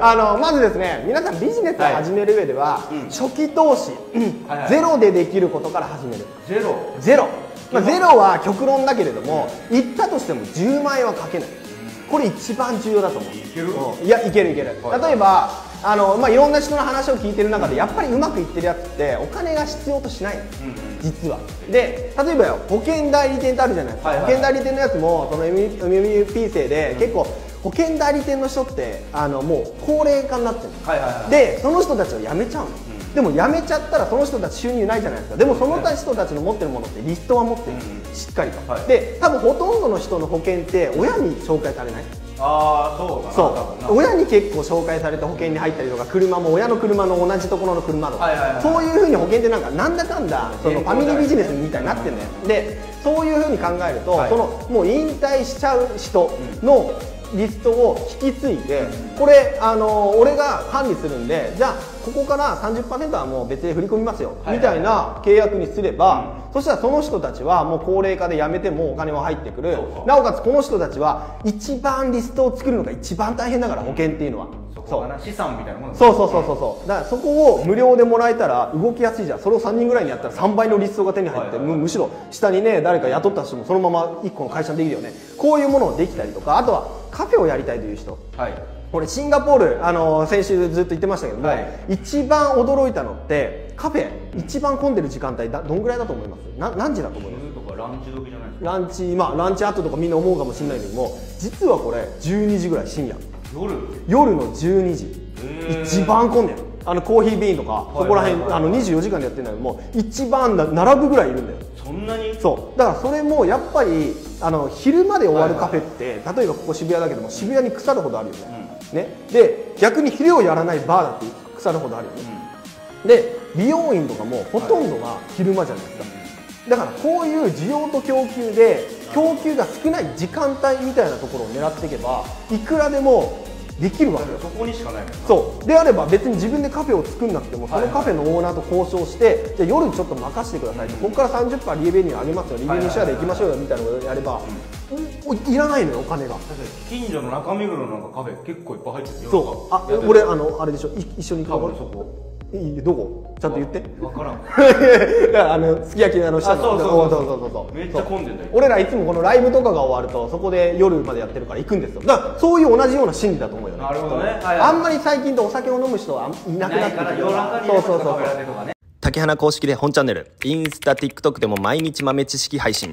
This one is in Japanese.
あのまずですね皆さんビジネスを始める上では、いうん。初期投資、はいはい。ゼロでできることから始める。ゼロ。ゼロ、まあ、ゼロは極論だけれども言ったとしても10万円はかけない。これ一番重要だと思う。いける？うん。いやいけるいける、はい。例えばあの、まあ、いろんな人の話を聞いてる中でやっぱりうまくいってるやつってお金が必要としない。の、うんうん。実は。で例えばよ保険代理店ってあるじゃないですか、はいはい。保険代理店のやつもその MVP 生で結構保険代理店の人ってあのもう高齢化になってるの、はいはいはいでその人たちを辞めちゃうの、ん。でも辞めちゃったらその人たち収入ないじゃないですか。でもその人たちの持ってるものってリストは持ってる、うんしっかりと、はい。で多分ほとんどの人の保険って親に紹介されない。ああそうかな。そう。親に結構紹介されて保険に入ったりとか車も親の車の同じところの。車とか、はいはいはい。そういうふうに保険ってなんかなんだかんだそのファミリービジネスみたいになってんだよ。でそういうふうに考えると、はい。そのもう引退しちゃう人のリストを引き継いで、これあの俺が管理するんでじゃあここから30%はもう別で振り込みますよ、はいみたいな契約にすれば、そしたらその人たちはもう高齢化で辞めてもお金は入ってくる。なおかつこの人たちは一番リストを作るのが一番大変だから保険っていうのは。そこがな。資産みたいなもんそうそうそうそうそう。だからそこを無料でもらえたら動きやすいじゃん。それを3人ぐらいにやったら3倍のリストが手に入って、むむしろ下にね誰か雇った人もそのまま1個の会社にできるよね。こういうものをできたりとかあとはカフェをやりたいという人。はい。これシンガポールあの先週ずっと言ってましたけども、はい。一番驚いたのってカフェ一番混んでる時間帯だどんぐらいだと思います？な何時だと思います？昼とかランチ時じゃないですか？ランチまあランチ後とかみんな思うかもしれないけども実はこれ12時ぐらい深夜。夜？夜の12時。一番混んでるあのコーヒービーンとかそこら辺はいはいはい。あの24時間でやってるんだけども一番な並ぶぐらいいるんだよ。そんなにそう。だからそれもやっぱりあの昼まで終わるカフェって、例えばここ渋谷だけども渋谷に腐るほどあるよね,、ね。で逆に昼をやらないバーだって腐るほどあるよね、で美容院とかもほとんどが昼間じゃないですか、だからこういう需要と供給で供給が少ない時間帯みたいなところを狙っていけばいくらでもできるわけ。よそこにしかないそう。であれば別に自分でカフェを作んなくてもそのカフェのオーナーと交渉して、じゃあ夜ちょっと任せてくださいと、ここから30%リベニューあげますよ。リベニューシェアで行きましょうよみたいなことやれば、おいらないのよお金が。近所の中目黒のなんかカフェ結構いっぱい入ってるよ。そう。あ俺あのあれでしょ。い一緒に行く多分とこそこいいどこ？ちゃんと言って。わからん。あのすき焼きのあの下の。あそうそうそうそう。そうそうそうめっちゃ混んでんだよ。俺らいつもこのライブとかが終わるとそこで夜までやってるから行くんですよ。だからそういう同じような心理だと思うよね。なるほどね。はいはい。あんまり最近ってお酒を飲む人はいなくなってから夜中にそうそうそうカフェラテとかね竹花公式で本チャンネル、インスタ、TikTok でも毎日豆知識配信。